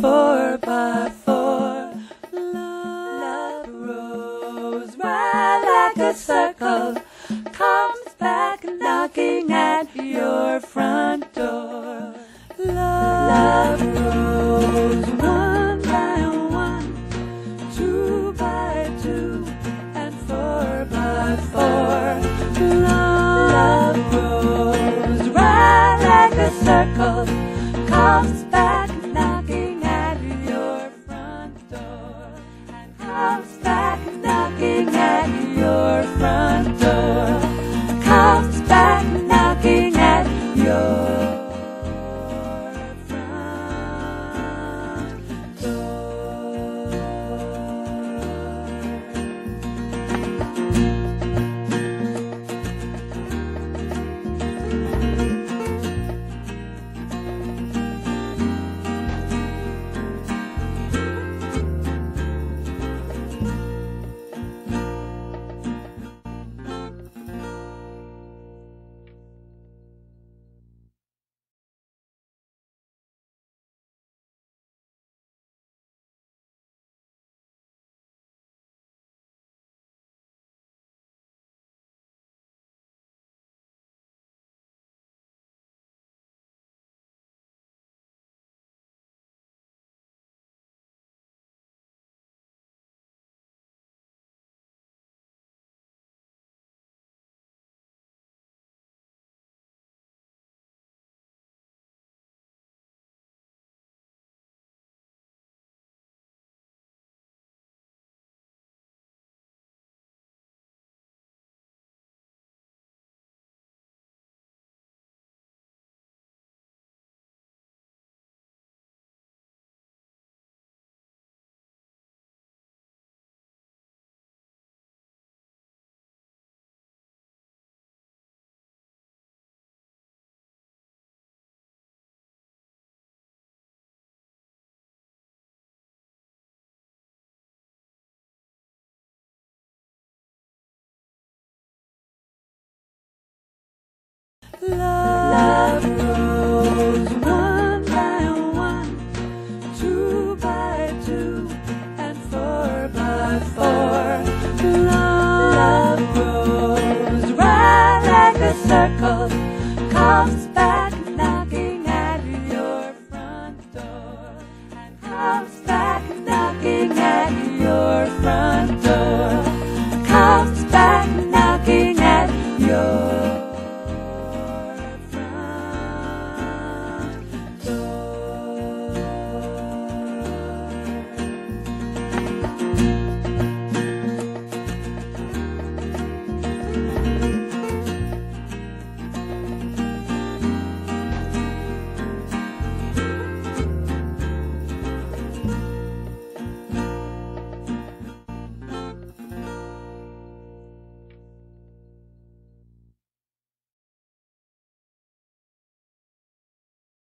four by four. Love grows right like a circle, comes back knocking at your front door. Love grows one by one, two by two, and four by four. Love grows right like a circle, comes Love grows one by one, two by two, and four by four. Love grows right like a circle, comes